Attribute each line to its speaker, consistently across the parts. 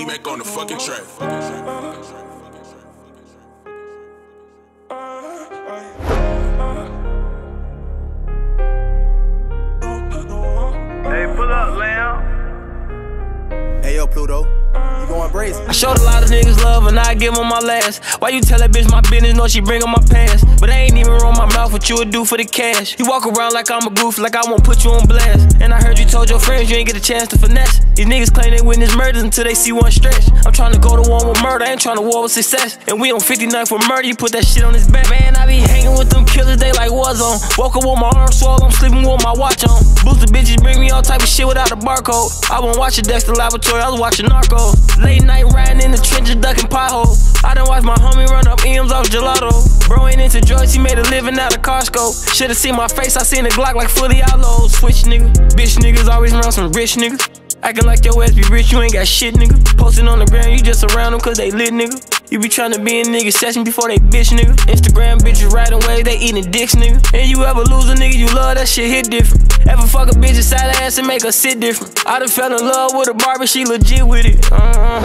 Speaker 1: D-Mac on the fucking track.
Speaker 2: Hey, pull up, Lamb.
Speaker 3: Hey yo, Pluto,
Speaker 4: I showed a lot of niggas love and I give them my last. Why you tell that bitch my business? Know she bring up my past. But I ain't even roll my mouth what you would do for the cash. You walk around like I'm a goof, like I won't put you on blast. And I heard you told your friends you ain't get a chance to finesse. These niggas claim they witness murders until they see one stretch. I'm trying to go to war with murder, I ain't trying to war with success. And we on 59 for murder, you put that shit on his back. Man, I be hanging with them killers, they like war zone. Woke up with my arm swole, I'm sleeping with my watch on. Booster bitches bring me all type of shit without a barcode. I won't watch a Dexter Laboratory, I was watching Narco. Late night riding in the trenches, ducking potholes. I done watched my homie run up M's off gelato. Bro ain't into drugs, he made a living out of Costco. Should've seen my face, I seen the Glock like fully outlaw. Switch nigga, bitch niggas always around some rich niggas. Acting like your ass be rich, you ain't got shit, nigga. Posting on the ground, you just around them cause they lit, nigga. You be tryna be in nigga session before they bitch, nigga. Instagram bitches riding away, they eating dicks, nigga. And you ever lose a nigga you love, that shit hit different. Ever fuck a bitch inside her ass and make her sit different. I done fell in love with a barber, she legit with it. Uh-uh.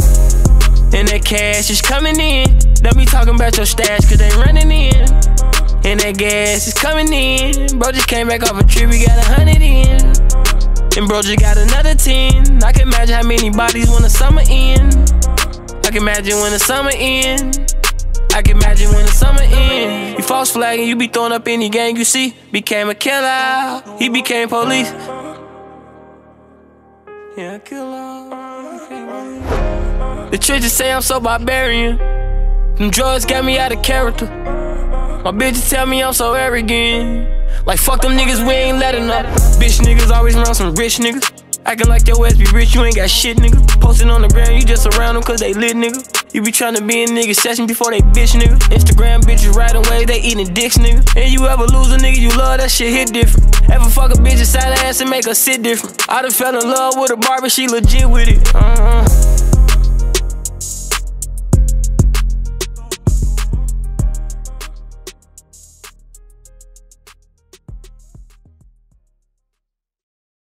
Speaker 4: And that cash is coming in. Don't be talking about your stash, cause they running in. And that gas is coming in. Bro just came back off a trip, we got a hundred in. And bro just got another 10. I can imagine how many bodies when the summer end. I can imagine when the summer end. I can imagine when the summer end. You false flagging, you be throwing up any gang you see. Became a killer, he became police. Yeah, killer. The trenches say I'm so barbarian. Them drugs got me out of character. My bitches tell me I'm so arrogant. Like fuck them niggas, we ain't letting up. Bitch niggas always around some rich niggas. Acting like your ass be rich, you ain't got shit, nigga. Posting on the ground, you just around them cause they lit, nigga. You be tryna be in nigga session before they bitch, nigga. Instagram bitches riding away, they eating dicks, nigga. And you ever lose a nigga you love, that shit hit different. Ever fuck a bitch inside her ass and make her sit different. I done fell in love with a barber, she legit with it. Uh-huh.